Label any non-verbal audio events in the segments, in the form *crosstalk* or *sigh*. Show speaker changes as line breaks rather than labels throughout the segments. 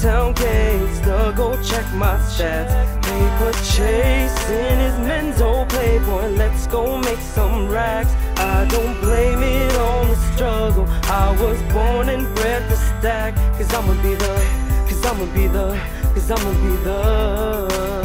town gangster, go check my stats. Paper chasing his mental playboy, let's go make some racks. I don't blame it on the struggle. I was born and bred to stack. Cause I'ma be the, cause I'ma be the, cause I'ma be the.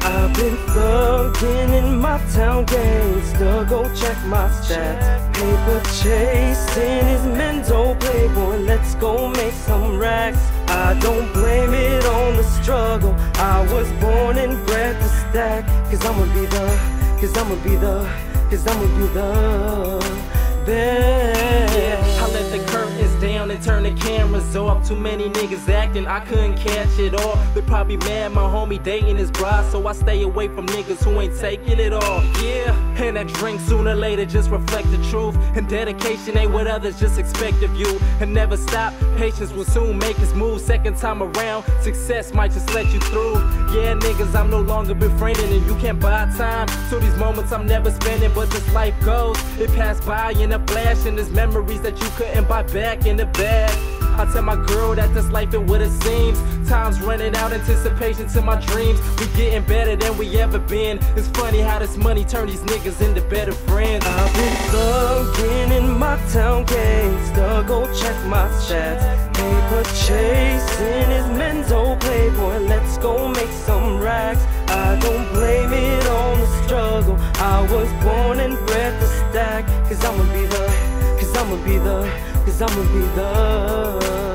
I've been thugging in my town gangster, go check my stats. Paper chasing his mental playboy, let's go make some racks. I don't blame it on the struggle. I was born and bred to stack. Cause I'ma be the, cause I'ma be the, cause I'ma be the best.
Off. Too many niggas acting, I couldn't catch it all. They probably mad my homie dating his bride, so I stay away from niggas who ain't taking it all. Yeah, and that drink sooner or later just reflect the truth. And dedication ain't what others just expect of you. And never stop, patience will soon make its move. Second time around, success might just let you through. Yeah, niggas, I'm no longer befriending, and you can't buy time. So these moments I'm never spending, but this life goes. It passed by in a flash, and there's memories that you couldn't buy back in the bag. I tell my girl that this life ain't what it seems. Time's running out, anticipation to my dreams. We getting better than we ever been. It's funny how this money turn these niggas into better friends.
I've been thugging in my town gangster, go check my stats. Paper chasing his mental playboy, let's go make some racks. I don't blame it on the struggle. I was born and bred to stack. Cause I'ma be the, I'ma be the, cause I'ma be the.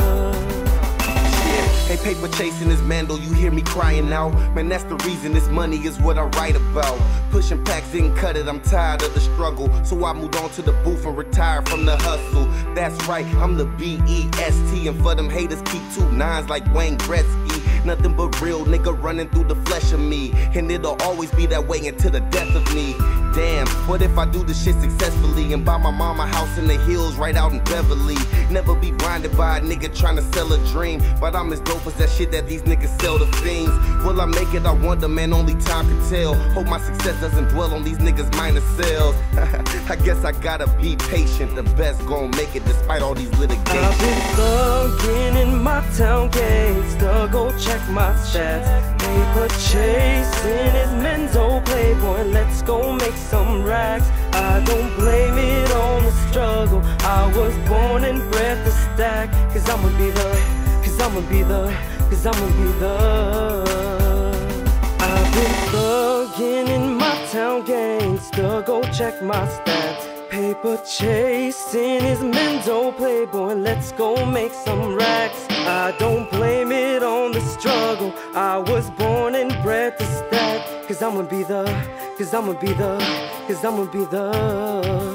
Hey, paper chasing this mandel, you hear me crying out. Man, that's the reason this money is what I write about. Pushing packs didn't cut it, I'm tired of the struggle. So I moved on to the booth and retired from the hustle. That's right, I'm the B E S T. And for them haters, keep two nines like Wayne Gretzky. Nothing but real nigga running through the flesh of me. And it'll always be that way until the death of me. Damn, what if I do this shit successfully and buy my mama house in the hills right out in Beverly? Never be blinded by a nigga trying to sell a dream. But I'm as dope as that shit that these niggas sell to fiends. Will I make it? I wonder, man, only time can tell. Hope my success doesn't dwell on these niggas' minor cells. *laughs* I guess I gotta be patient. The best gon' make it despite all these
I've been thugging in my town gangster, go check my stats. Paper chasing his mental playboy, let's go make some racks. I don't blame it on the struggle. I was born and bred to stack. Cause I'ma be the, cause I'ma be the, cause I'ma be the. I've been thugging in my town gangster, go check my stats. Paper chasing his mental playboy, let's go make some racks. I don't blame it struggle. I was born and bred to stack. Cause I'ma be the, cause I'ma be the, cause I'ma be the.